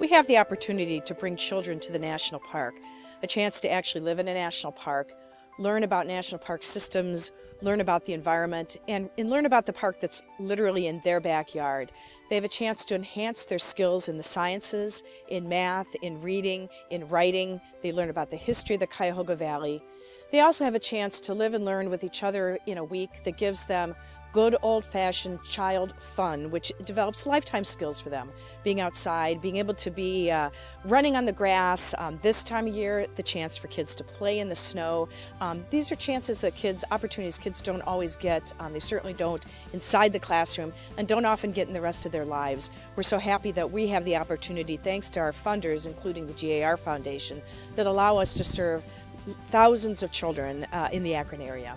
we have the opportunity to bring children to the national park, a chance to actually live in a national park, learn about national park systems, learn about the environment, and, and learn about the park that's literally in their backyard. They have a chance to enhance their skills in the sciences, in math, in reading, in writing. They learn about the history of the Cuyahoga Valley. They also have a chance to live and learn with each other in a week that gives them good old fashioned child fun, which develops lifetime skills for them. Being outside, being able to be uh, running on the grass. Um, this time of year, the chance for kids to play in the snow. Um, these are chances that kids, opportunities kids don't always get. Um, they certainly don't inside the classroom and don't often get in the rest of their lives. We're so happy that we have the opportunity, thanks to our funders, including the GAR Foundation, that allow us to serve thousands of children uh, in the Akron area.